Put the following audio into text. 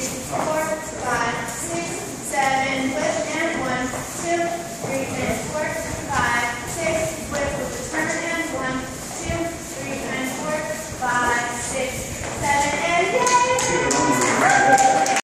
Four.